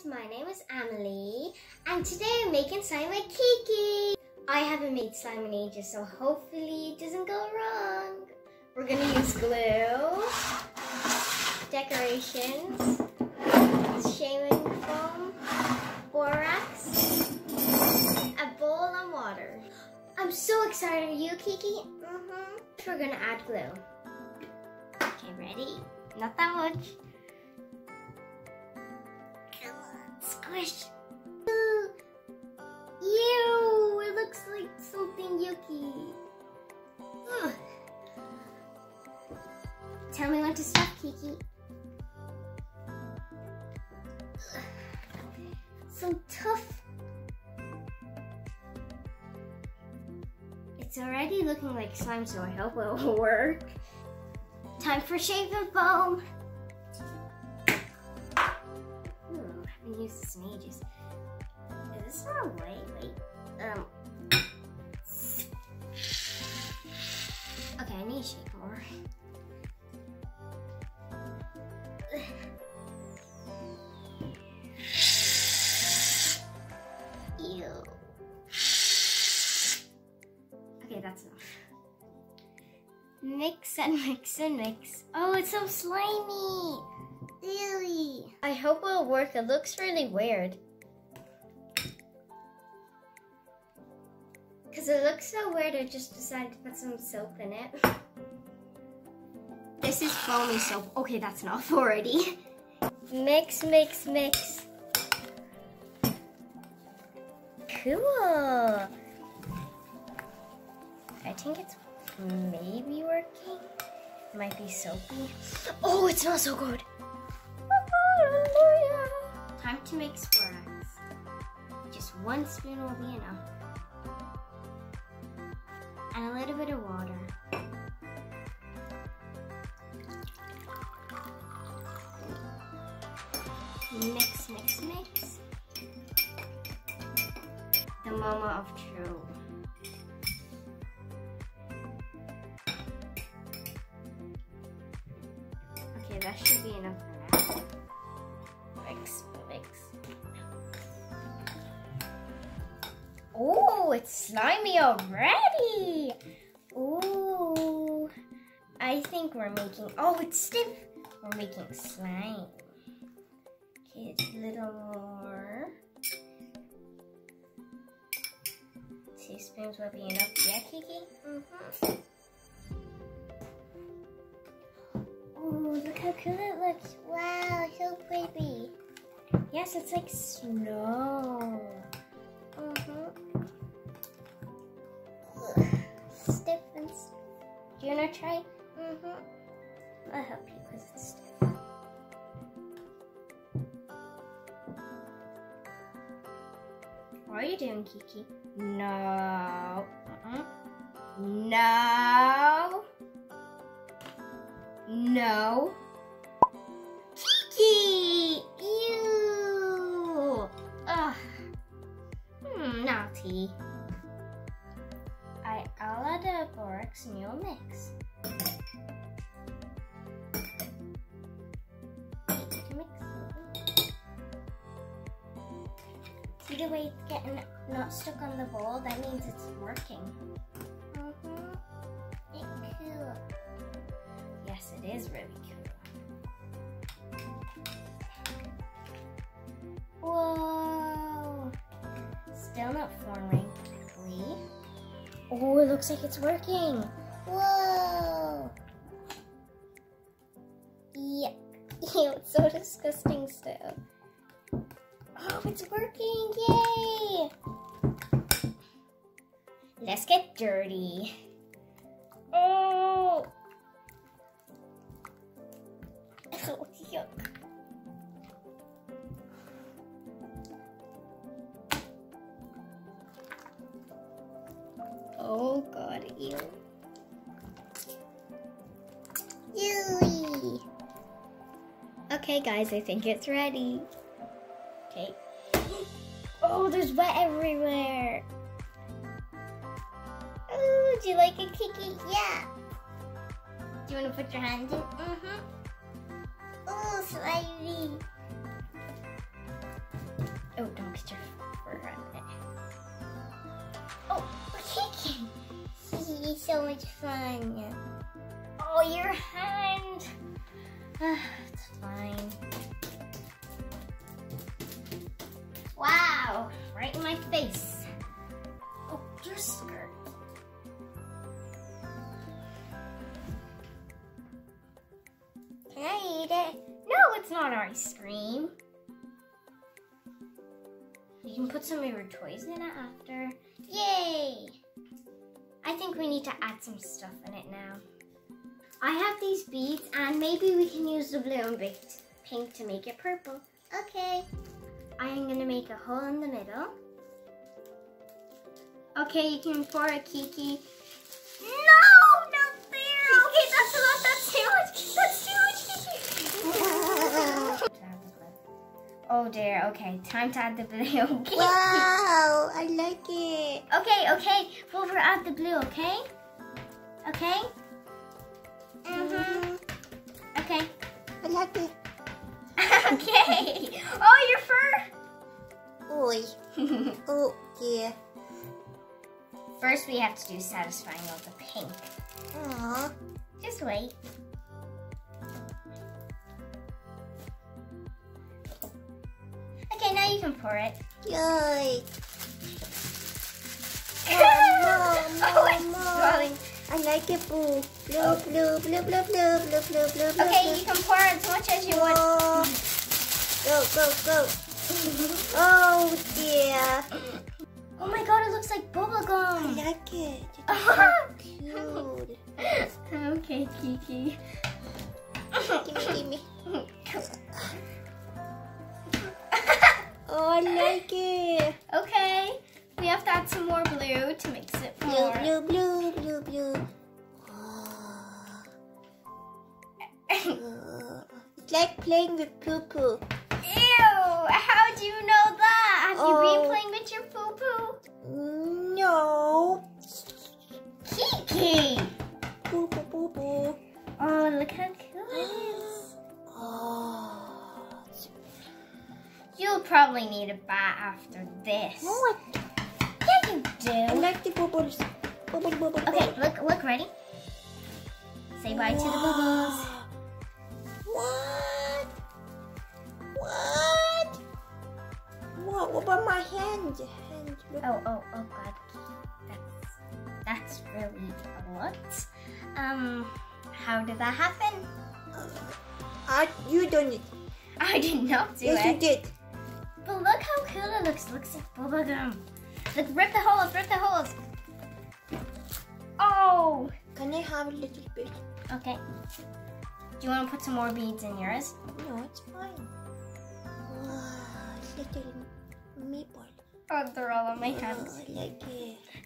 guys, my name is Amelie and today I'm making slime with Kiki. I haven't made slime in ages so hopefully it doesn't go wrong. We're gonna use glue, decorations, shaving foam, borax, a bowl and water. I'm so excited. Are you Kiki? Mm-hmm. We're gonna add glue. Okay, ready? Not that much. Squish. Ew, it looks like something yucky. Ugh. Tell me when to stop, Kiki. So tough. It's already looking like slime, so I hope it will work. Time for shaving foam. This in ages. Is this not white? Wait. Um. Okay, I need to shake more. Okay, that's enough. Mix and mix and mix. Oh, it's so slimy. Really? I hope it'll work. It looks really weird. Because it looks so weird, I just decided to put some soap in it. This is foamy soap. Okay, that's enough already. Mix, mix, mix. Cool. I think it's maybe working. It might be soapy. Oh, it smells so good. Time to make borax. Just one spoon will be enough. And a little bit of water. Mix, mix, mix. The moment of truth. Okay, that should be enough for now. Mix, mix. Oh, it's slimy already. Ooh, I think we're making, oh, it's stiff. We're making slime. Okay, it's a little more. Two spoons will be enough. Yeah, Kiki? Mm-hmm. Ooh, look how cool it looks. Wow, so pretty. Yes, it's like snow. Mm-hmm. Ugh, Stiff and s- Do you wanna try? Mm-hmm. I'll help you because it's stiff. What are you doing, Kiki? No. Uh-uh. No. No. Hmm. I I'll add a borax you'll mix. Mix. See the way it's getting not stuck on the bowl? That means it's working. Mm-hmm. It's cool. Yes, it is really cool. Still not forming quickly. Oh, it looks like it's working. Whoa! Yuck. Ew, it's so disgusting still. Oh, it's working! Yay! Let's get dirty. Oh! Oh, yuck. Ewy. Okay guys, I think it's ready. Okay. Oh, there's wet everywhere. Oh, do you like it, Kiki? Yeah. Do you want to put your hand in? Mm-hmm. Oh, slimy. Kiki. So much fun. Oh, your hand. it's fine. Wow, right in my face. Oh, your skirt. Can I eat it? No, it's not ice cream. You can put some of your toys in it after. Yay! I think we need to add some stuff in it now. I have these beads and maybe we can use the blue and pink to make it purple. Okay. I am gonna make a hole in the middle. Okay, you can pour a Kiki. No, not there. Okay, that's a lot. That's too much. That's too much Kiki. oh dear. Okay, time to add the blue. wow, I like it. Okay, okay. We'll add the blue. Okay. Okay. Mhm. Mm okay. I like it. okay. Oh, your fur. Oi. oh, yeah. First, we have to do satisfying all the pink. Aww. Just wait. Okay, now you can pour it. Yay. Oh, no, no, no. I like it blue. Blue, blue, blue, blue, blue, blue, blue, blue, blue. Okay, you can pour as much as you want. Oh. Go, go, go. oh, dear. Oh my god, it looks like I like it. It's so cute. okay, Kiki. Poo poo. Ew! How do you know that? Have you Oh. been playing with your poo poo? No. Kiki! Poo poo poo poo. Oh, look how cool it is. Oh. You'll probably need a bat after this. No, I, Yeah, you I do. like the. Bubble, bubble, Okay, look, look, ready? Say bye to the bubbles. What? What? What? What about my hand? hand. Oh, oh, oh, God. That's, that's really a lot. Um, how did that happen? Ah, you done it. I did not do yes, you it. did. But look how cool it looks. looks like bubblegum. Look, rip the holes, rip the holes. Oh! Can I have a little bit? Okay. Do you want to put some more beads in yours? No, it's fine. Wow, little meatball. Oh, they're all on my hands. Oh, like.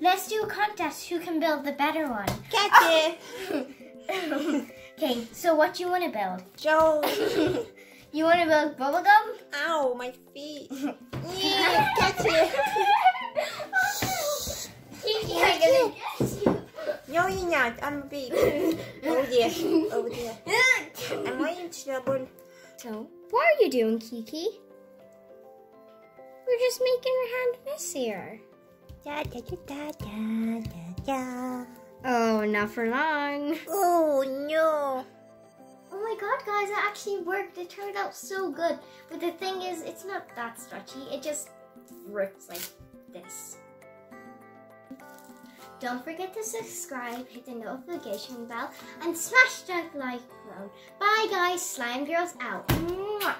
Let's do a contest. Who can build the better one? Catch it. okay, so what do you want to build? Joe. You want to build bubblegum? Ow, my feet. Yeah, catch it. Kiki, I'm gonna get you. No, you're not. I'm big. Oh dear. Oh dear. Am I in trouble? So, what are you doing, Kiki? We're just making your hand messier. Da, da, da, da, da, da, da. Oh, not for long. Oh no. Oh my god, guys, it actually worked. It turned out so good. But the thing is, it's not that stretchy. It just rips like this. Don't forget to subscribe, hit the notification bell, and smash that like button. Bye, guys. Slime Girls out. Mwah.